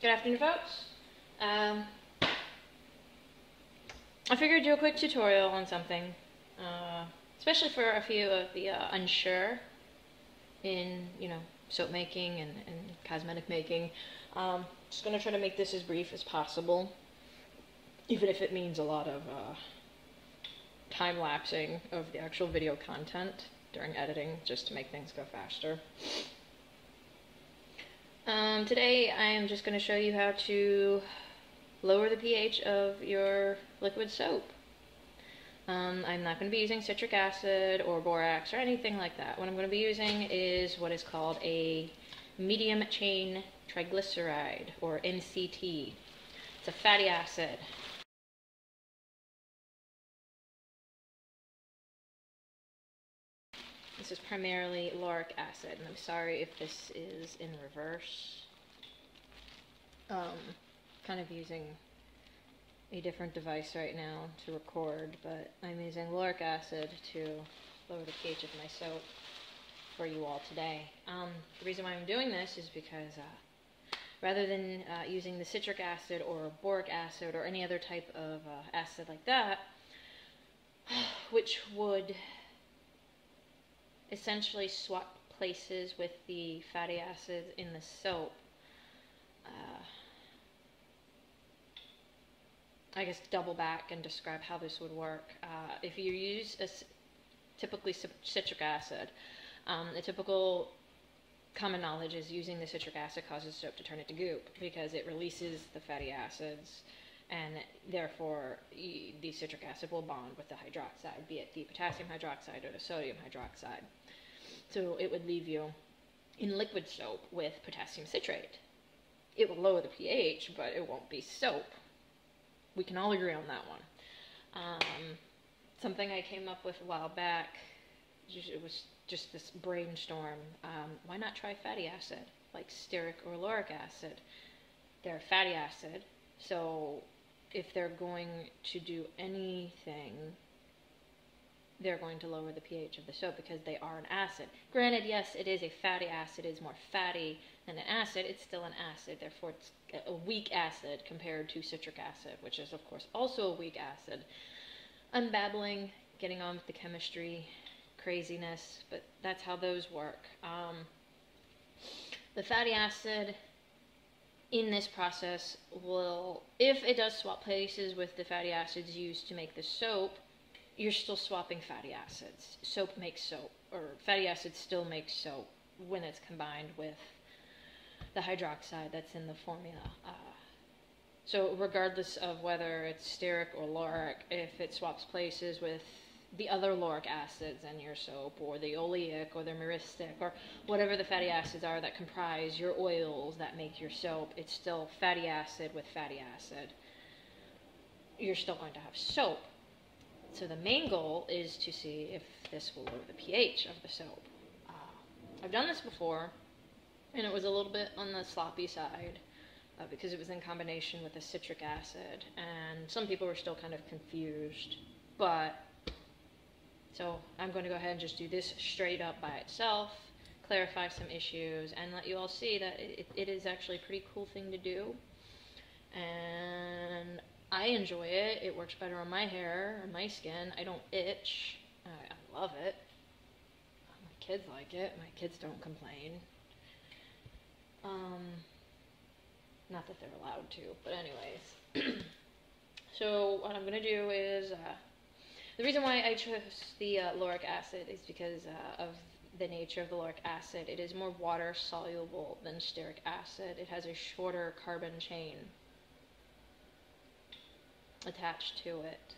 Good afternoon, folks. Um, I figured do a quick tutorial on something, uh, especially for a few of the uh, unsure in, you know, soap making and, and cosmetic making. Um, just going to try to make this as brief as possible, even if it means a lot of uh, time lapsing of the actual video content during editing, just to make things go faster. Um, today I am just going to show you how to lower the pH of your liquid soap. Um, I'm not going to be using citric acid or borax or anything like that. What I'm going to be using is what is called a medium chain triglyceride or MCT. It's a fatty acid. This is primarily lauric acid, and I'm sorry if this is in reverse. Um, kind of using a different device right now to record, but I'm using lauric acid to lower the pH of my soap for you all today. Um, the reason why I'm doing this is because uh, rather than uh, using the citric acid or boric acid or any other type of uh, acid like that, which would essentially swap places with the fatty acids in the soap, uh, I guess double back and describe how this would work. Uh, if you use a typically citric acid, um, the typical common knowledge is using the citric acid causes soap to turn into goop because it releases the fatty acids and therefore the citric acid will bond with the hydroxide, be it the potassium hydroxide or the sodium hydroxide. So it would leave you in liquid soap with potassium citrate. It will lower the pH, but it won't be soap. We can all agree on that one. Um, something I came up with a while back, it was just this brainstorm. Um, why not try fatty acid, like stearic or lauric acid? They're fatty acid, so if they're going to do anything they're going to lower the pH of the soap because they are an acid. Granted, yes, it is a fatty acid, it is more fatty than an acid, it's still an acid, therefore it's a weak acid compared to citric acid, which is of course also a weak acid. I'm babbling, getting on with the chemistry craziness, but that's how those work. Um, the fatty acid in this process will, if it does swap places with the fatty acids used to make the soap, you're still swapping fatty acids. Soap makes soap, or fatty acids still make soap when it's combined with the hydroxide that's in the formula. Uh, so regardless of whether it's stearic or lauric, if it swaps places with the other lauric acids in your soap, or the oleic, or the myristic, or whatever the fatty acids are that comprise your oils that make your soap, it's still fatty acid with fatty acid. You're still going to have soap. So the main goal is to see if this will lower the pH of the soap. Uh, I've done this before, and it was a little bit on the sloppy side uh, because it was in combination with a citric acid, and some people were still kind of confused. But so I'm going to go ahead and just do this straight up by itself, clarify some issues, and let you all see that it, it is actually a pretty cool thing to do. And I enjoy it. It works better on my hair and my skin. I don't itch. I, I love it. My kids like it. My kids don't complain. Um, not that they're allowed to, but anyways. so what I'm gonna do is, uh, the reason why I chose the uh, lauric acid is because uh, of the nature of the lauric acid. It is more water soluble than stearic acid. It has a shorter carbon chain attached to it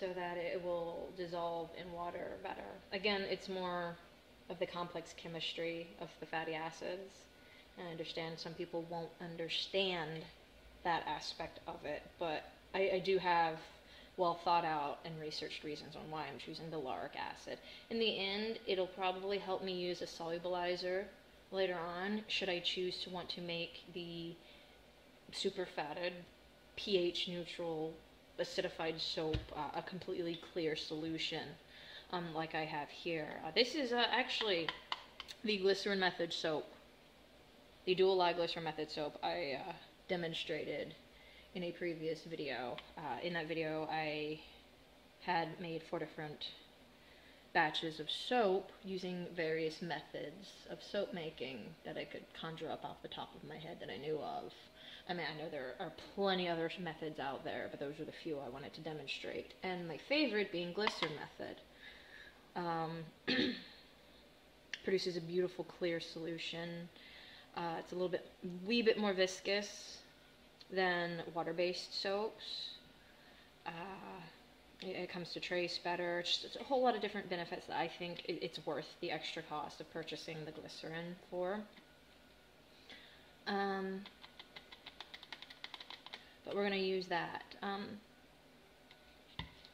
so that it will dissolve in water better. Again, it's more of the complex chemistry of the fatty acids. And I understand some people won't understand that aspect of it, but I, I do have well thought out and researched reasons on why I'm choosing the lauric acid. In the end, it'll probably help me use a solubilizer later on should I choose to want to make the super fatted pH neutral acidified soap, uh, a completely clear solution, um, like I have here. Uh, this is uh, actually the glycerin method soap. the dual lye glycerin method soap I uh, demonstrated in a previous video. Uh, in that video, I had made four different batches of soap using various methods of soap making that I could conjure up off the top of my head that I knew of. I mean, I know there are plenty other methods out there, but those are the few I wanted to demonstrate. And my favorite being glycerin method. Um, produces a beautiful clear solution. Uh, it's a little bit, wee bit more viscous than water-based soaps. Uh, it, it, comes to trace better. It's just a whole lot of different benefits that I think it, it's worth the extra cost of purchasing the glycerin for. Um, but we're going to use that. Um,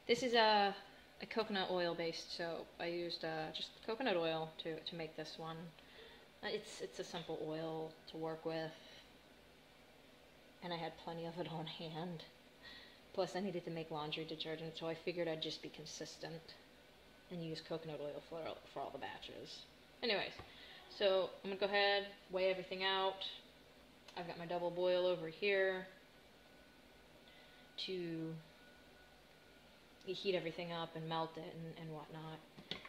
this is a, a coconut oil based soap. I used uh, just coconut oil to, to make this one. Uh, it's, it's a simple oil to work with, and I had plenty of it on hand. Plus, I needed to make laundry detergent, so I figured I'd just be consistent and use coconut oil for, for all the batches. Anyways, so I'm going to go ahead, weigh everything out. I've got my double boil over here to heat everything up and melt it and, and whatnot.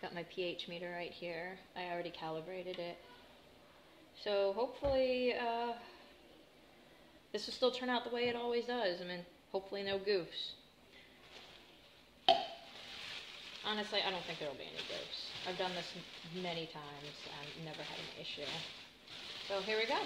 Got my pH meter right here. I already calibrated it. So hopefully uh, this will still turn out the way it always does. I mean, hopefully no goofs. Honestly, I don't think there will be any goofs. I've done this many times and never had an issue. So here we go.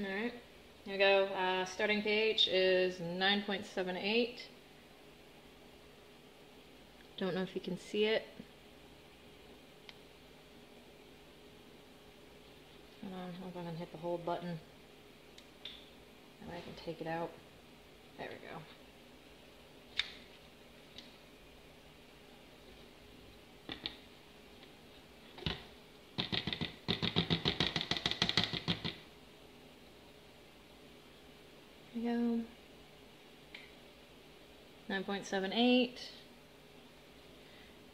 Alright, here we go. Uh, starting pH is 9.78. Don't know if you can see it. Hold on, I'll go ahead and hit the hold button. Way I can take it out. There we go. we go. 9.78.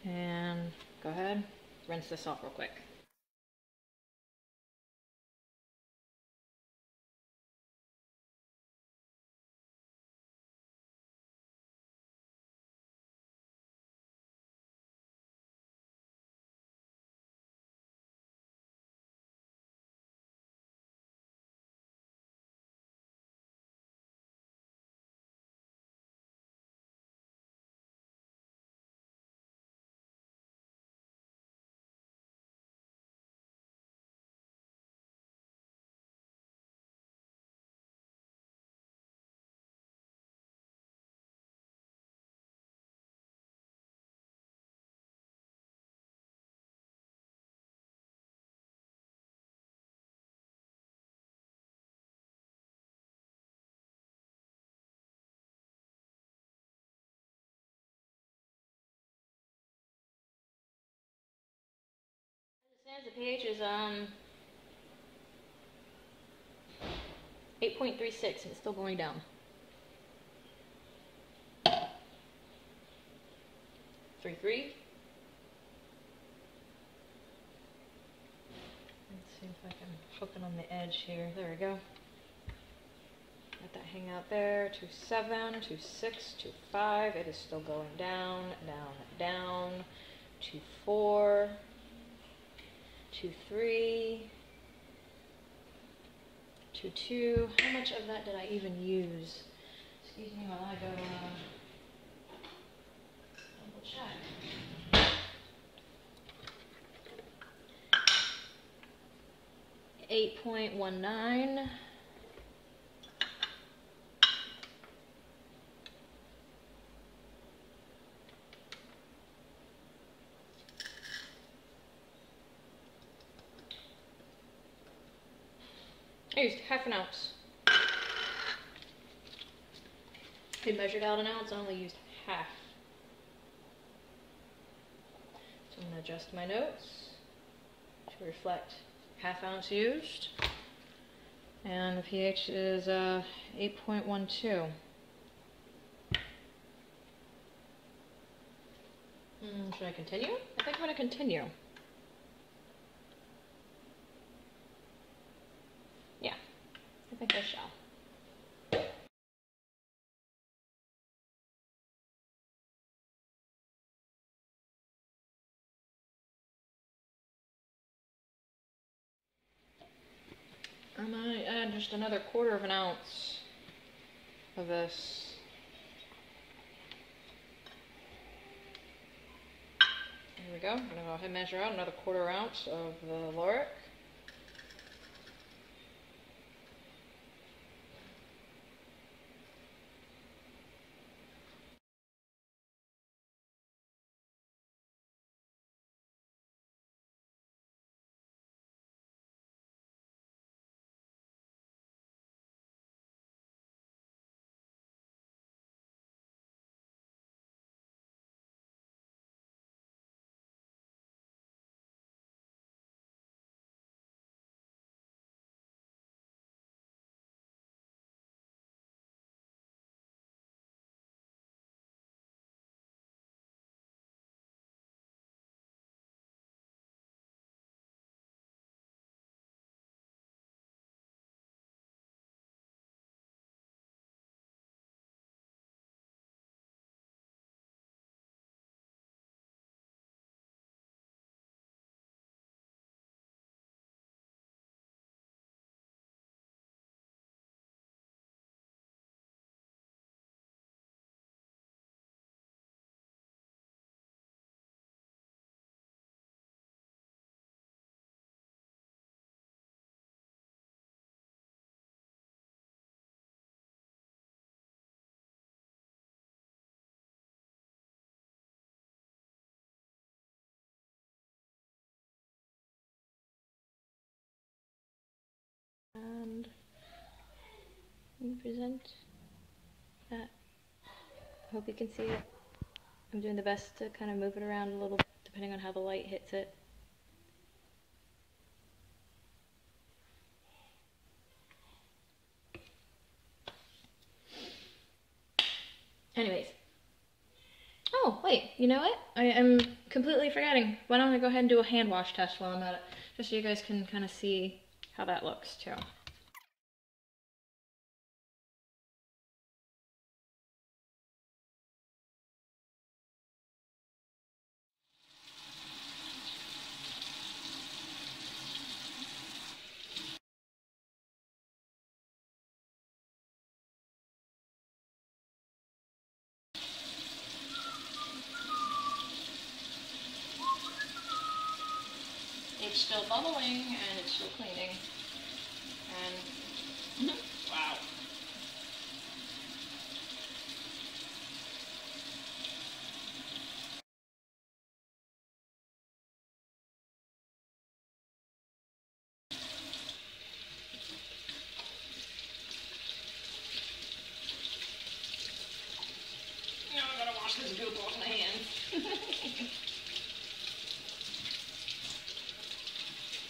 And go ahead, rinse this off real quick. has a pH is um 8.36 and it's still going down. Three three. Let's see if I can hook it on the edge here. There we go. Let that hang out there. Two seven, two six, two five. It is still going down, down, down. Two four two three, two two. How much of that did I even use? Excuse me while I go uh, double check. Eight point one nine. I used half an ounce. We measured out an ounce, I only used half. So I'm going to adjust my notes to reflect half ounce used. And the pH is uh, 8.12. Mm, should I continue? I think I'm going to continue. Yeah, I I shall. I might add just another quarter of an ounce of this. There we go. I'm going to go ahead and measure out another quarter ounce of the lauric. And present that. I Hope you can see it. I'm doing the best to kind of move it around a little depending on how the light hits it. Anyways. Oh, wait, you know what? I am completely forgetting. Why don't I go ahead and do a hand wash test while I'm at it? Just so you guys can kind of see how that looks too. It's still bubbling and it's still cleaning. And wow. Now I gotta wash this goop off my hands.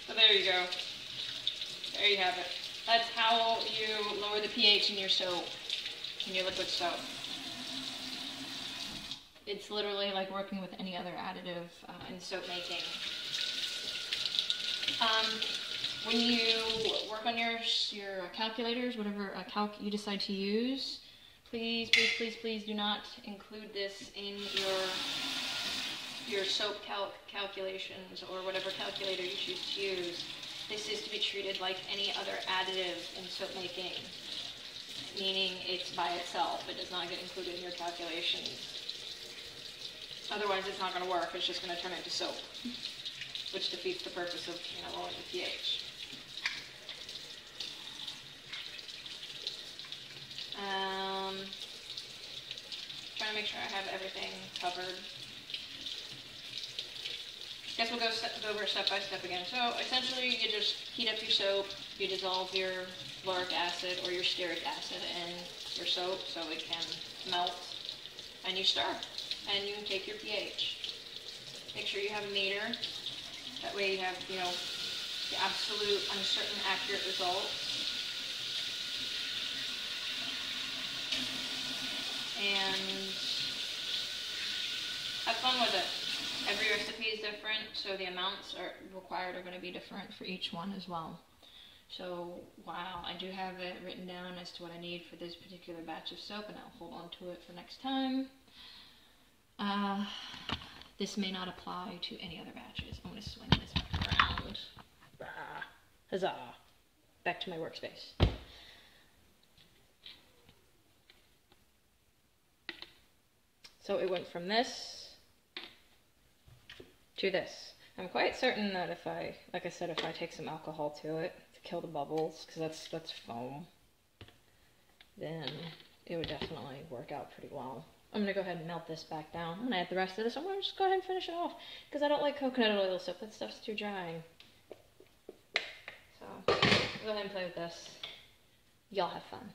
So there you go. There you have it. That's how you lower the pH in your soap, in your liquid soap. It's literally like working with any other additive uh, in soap making. Um, when you work on your your calculators, whatever uh, calc you decide to use, please, please, please, please do not include this in your your soap calc calculations or whatever calculator you choose to use. This is to be treated like any other additive in soap making, meaning it's by itself. It does not get included in your calculations. Otherwise, it's not going to work. It's just going to turn into soap, which defeats the purpose of you know lowering the pH. Um, trying to make sure I have everything covered. Guess we'll go, step, go over step by step again. So essentially, you just heat up your soap, you dissolve your lauric acid or your stearic acid in your soap so it can melt, and you stir, and you take your pH. Make sure you have a meter. That way you have, you know, the absolute, uncertain, accurate result. And have fun with it. Different, so the amounts are required are going to be different for each one as well. So, wow, I do have it written down as to what I need for this particular batch of soap, and I'll hold on to it for next time. Uh, this may not apply to any other batches. I'm going to swing this back around. Ah, huzzah. Back to my workspace. So it went from this to this. I'm quite certain that if I, like I said, if I take some alcohol to it to kill the bubbles, because that's that's foam, then it would definitely work out pretty well. I'm gonna go ahead and melt this back down. I'm gonna add the rest of this. I'm gonna just go ahead and finish it off because I don't like coconut oil soap. That stuff's too drying. So go ahead and play with this. Y'all have fun.